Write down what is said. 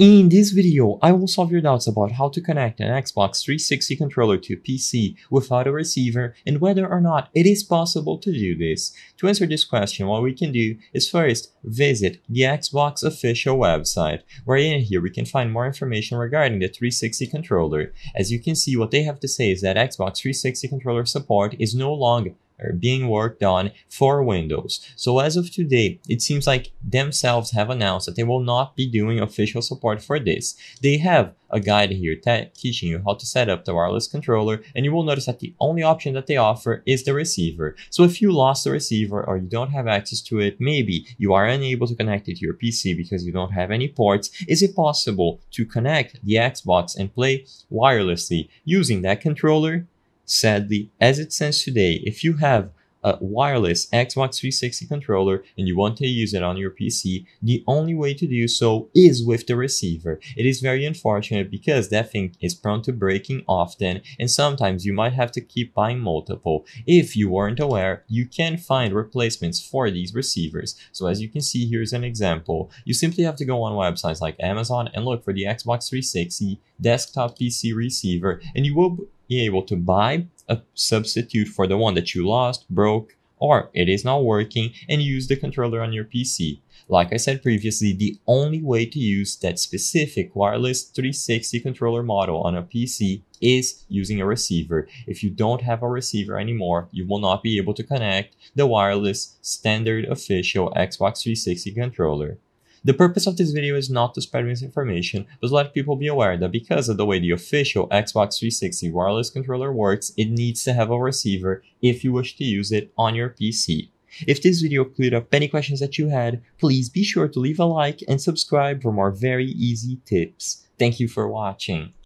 In this video, I will solve your doubts about how to connect an Xbox 360 controller to a PC without a receiver and whether or not it is possible to do this. To answer this question, what we can do is first visit the Xbox official website, where in here we can find more information regarding the 360 controller. As you can see, what they have to say is that Xbox 360 controller support is no longer are being worked on for Windows. So as of today, it seems like themselves have announced that they will not be doing official support for this. They have a guide here teaching you how to set up the wireless controller and you will notice that the only option that they offer is the receiver. So if you lost the receiver or you don't have access to it, maybe you are unable to connect it to your PC because you don't have any ports, is it possible to connect the Xbox and play wirelessly using that controller? Sadly, as it stands today, if you have a wireless Xbox 360 controller and you want to use it on your PC, the only way to do so is with the receiver. It is very unfortunate because that thing is prone to breaking often and sometimes you might have to keep buying multiple. If you weren't aware, you can find replacements for these receivers. So as you can see, here's an example. You simply have to go on websites like Amazon and look for the Xbox 360 desktop PC receiver and you will be able to buy a substitute for the one that you lost, broke, or it is not working and use the controller on your PC. Like I said previously, the only way to use that specific wireless 360 controller model on a PC is using a receiver. If you don't have a receiver anymore, you will not be able to connect the wireless standard official Xbox 360 controller. The purpose of this video is not to spread misinformation, but let people be aware that because of the way the official Xbox 360 wireless controller works, it needs to have a receiver if you wish to use it on your PC. If this video cleared up any questions that you had, please be sure to leave a like and subscribe for more very easy tips. Thank you for watching.